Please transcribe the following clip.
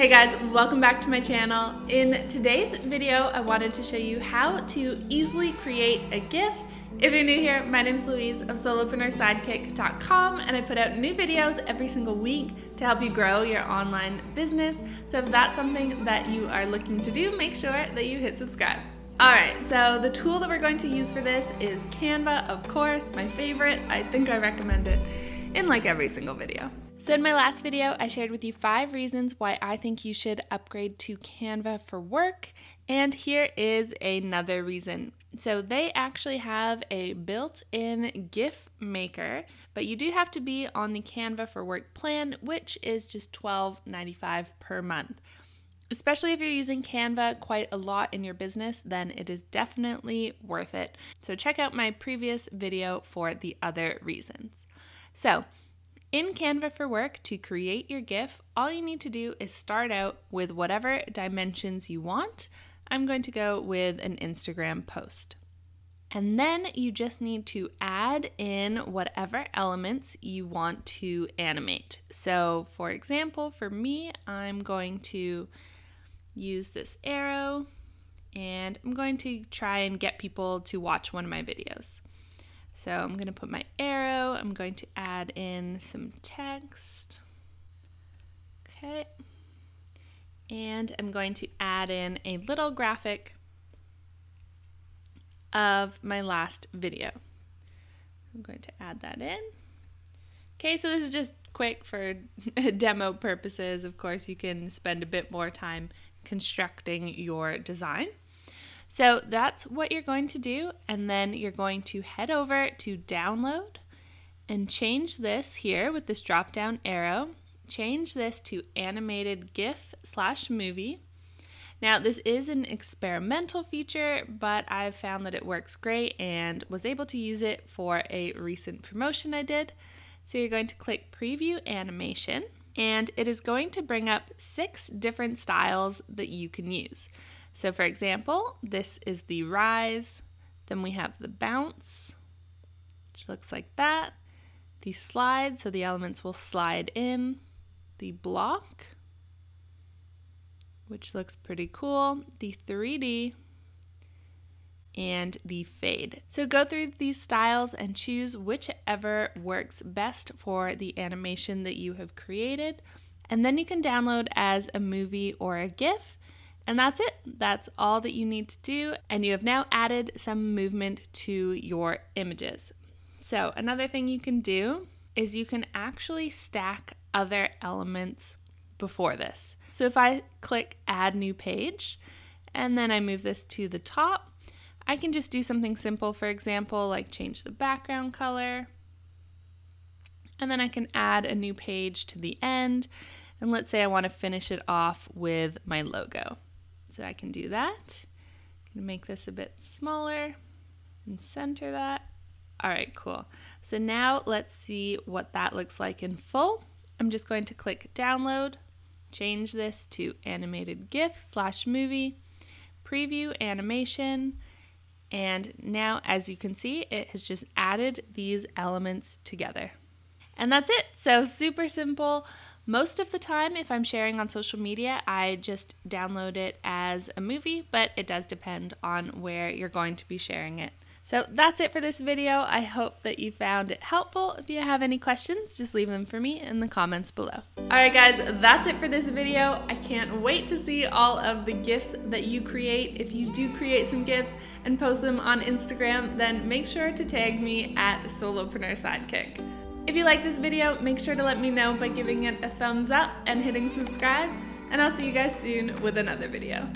Hey guys, welcome back to my channel. In today's video, I wanted to show you how to easily create a GIF. If you're new here, my name is Louise of SolopreneurSidekick.com and I put out new videos every single week to help you grow your online business. So if that's something that you are looking to do, make sure that you hit subscribe. All right, so the tool that we're going to use for this is Canva, of course, my favorite. I think I recommend it in like every single video. So, in my last video, I shared with you five reasons why I think you should upgrade to Canva for work. And here is another reason. So, they actually have a built in GIF maker, but you do have to be on the Canva for work plan, which is just $12.95 per month. Especially if you're using Canva quite a lot in your business, then it is definitely worth it. So, check out my previous video for the other reasons. So, in Canva for Work, to create your GIF, all you need to do is start out with whatever dimensions you want. I'm going to go with an Instagram post. And then you just need to add in whatever elements you want to animate. So, for example, for me, I'm going to use this arrow and I'm going to try and get people to watch one of my videos. So I'm going to put my arrow. I'm going to add in some text. Okay. And I'm going to add in a little graphic of my last video. I'm going to add that in. Okay, so this is just quick for demo purposes. Of course, you can spend a bit more time constructing your design. So that's what you're going to do. And then you're going to head over to download and change this here with this drop down arrow. Change this to animated GIF slash movie. Now, this is an experimental feature, but I've found that it works great and was able to use it for a recent promotion I did. So you're going to click Preview Animation, and it is going to bring up six different styles that you can use. So for example, this is the rise, then we have the bounce, which looks like that, the slide, so the elements will slide in, the block, which looks pretty cool, the 3D, and the fade. So go through these styles and choose whichever works best for the animation that you have created. And then you can download as a movie or a GIF and that's it. That's all that you need to do. And you have now added some movement to your images. So, another thing you can do is you can actually stack other elements before this. So, if I click Add New Page and then I move this to the top, I can just do something simple, for example, like change the background color. And then I can add a new page to the end. And let's say I want to finish it off with my logo. So I can do that. I'm gonna make this a bit smaller and center that. All right, cool. So now let's see what that looks like in full. I'm just going to click download, change this to animated GIF slash movie, preview animation, and now as you can see, it has just added these elements together. And that's it. So super simple. Most of the time, if I'm sharing on social media, I just download it as a movie, but it does depend on where you're going to be sharing it. So that's it for this video. I hope that you found it helpful. If you have any questions, just leave them for me in the comments below. Alright guys, that's it for this video. I can't wait to see all of the GIFs that you create. If you do create some GIFs and post them on Instagram, then make sure to tag me at Solopreneur Sidekick. If you like this video, make sure to let me know by giving it a thumbs up and hitting subscribe, and I'll see you guys soon with another video.